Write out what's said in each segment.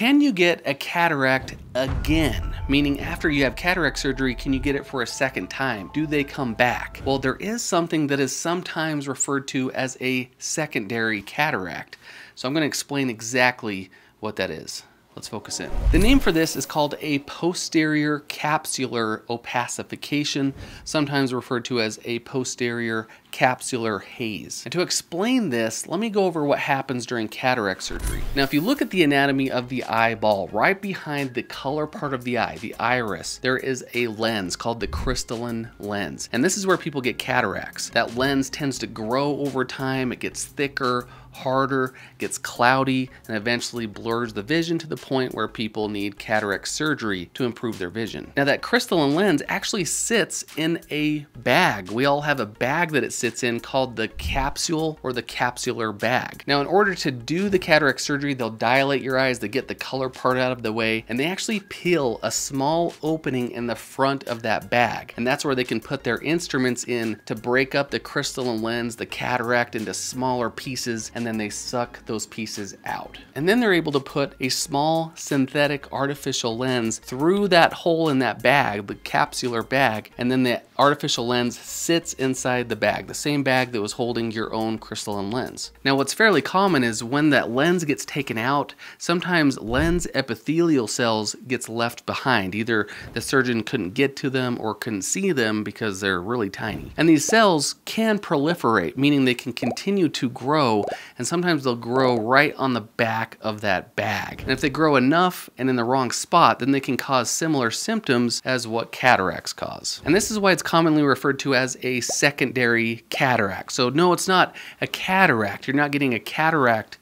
Can you get a cataract again? Meaning after you have cataract surgery, can you get it for a second time? Do they come back? Well, there is something that is sometimes referred to as a secondary cataract. So I'm gonna explain exactly what that is. Let's focus in. The name for this is called a posterior capsular opacification, sometimes referred to as a posterior capsular haze. And to explain this, let me go over what happens during cataract surgery. Now, if you look at the anatomy of the eyeball, right behind the color part of the eye, the iris, there is a lens called the crystalline lens. And this is where people get cataracts. That lens tends to grow over time, it gets thicker, harder, gets cloudy, and eventually blurs the vision to the point where people need cataract surgery to improve their vision. Now that crystalline lens actually sits in a bag. We all have a bag that it sits in called the capsule or the capsular bag. Now in order to do the cataract surgery, they'll dilate your eyes, they get the color part out of the way, and they actually peel a small opening in the front of that bag. And that's where they can put their instruments in to break up the crystalline lens, the cataract into smaller pieces, and then they suck those pieces out. And then they're able to put a small synthetic artificial lens through that hole in that bag, the capsular bag, and then the artificial lens sits inside the bag, the same bag that was holding your own crystalline lens. Now what's fairly common is when that lens gets taken out, sometimes lens epithelial cells gets left behind. Either the surgeon couldn't get to them or couldn't see them because they're really tiny. And these cells can proliferate, meaning they can continue to grow and sometimes they'll grow right on the back of that bag. And if they grow enough and in the wrong spot, then they can cause similar symptoms as what cataracts cause. And this is why it's commonly referred to as a secondary cataract. So no, it's not a cataract. You're not getting a cataract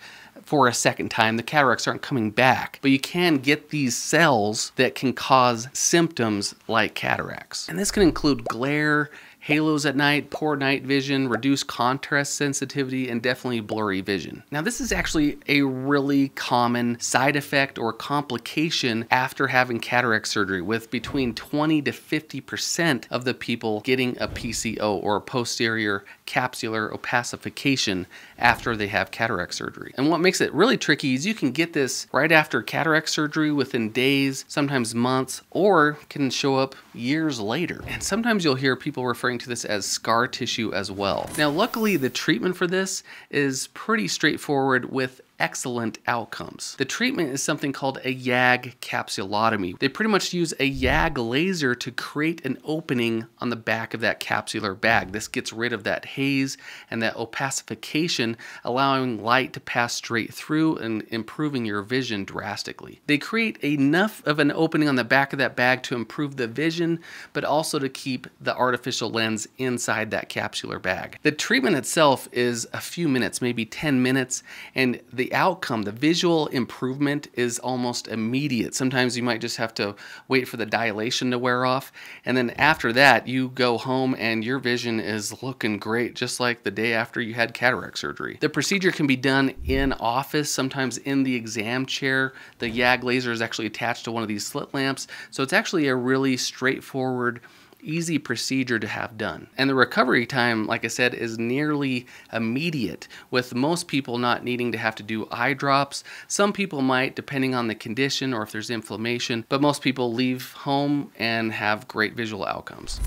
for a second time. The cataracts aren't coming back, but you can get these cells that can cause symptoms like cataracts. And this can include glare, halos at night, poor night vision, reduced contrast sensitivity, and definitely blurry vision. Now this is actually a really common side effect or complication after having cataract surgery with between 20 to 50% of the people getting a PCO or posterior capsular opacification after they have cataract surgery. And what makes it really tricky is you can get this right after cataract surgery within days, sometimes months, or can show up years later. And sometimes you'll hear people referring referring to this as scar tissue as well. Now, luckily, the treatment for this is pretty straightforward with excellent outcomes. The treatment is something called a YAG capsulotomy. They pretty much use a YAG laser to create an opening on the back of that capsular bag. This gets rid of that haze and that opacification, allowing light to pass straight through and improving your vision drastically. They create enough of an opening on the back of that bag to improve the vision, but also to keep the artificial lens inside that capsular bag. The treatment itself is a few minutes, maybe 10 minutes, and the outcome, the visual improvement is almost immediate. Sometimes you might just have to wait for the dilation to wear off. And then after that, you go home and your vision is looking great, just like the day after you had cataract surgery. The procedure can be done in office, sometimes in the exam chair. The YAG laser is actually attached to one of these slit lamps. So it's actually a really straightforward easy procedure to have done. And the recovery time, like I said, is nearly immediate, with most people not needing to have to do eye drops. Some people might, depending on the condition or if there's inflammation, but most people leave home and have great visual outcomes.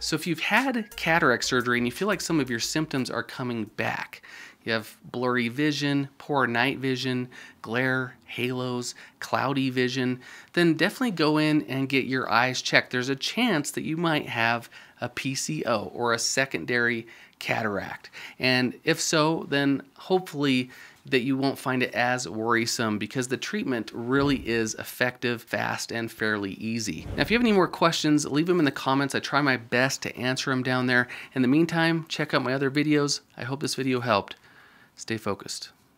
So if you've had cataract surgery and you feel like some of your symptoms are coming back, you have blurry vision, poor night vision, glare, halos, cloudy vision, then definitely go in and get your eyes checked. There's a chance that you might have a PCO or a secondary cataract. And if so, then hopefully that you won't find it as worrisome because the treatment really is effective, fast, and fairly easy. Now, if you have any more questions, leave them in the comments. I try my best to answer them down there. In the meantime, check out my other videos. I hope this video helped. Stay focused.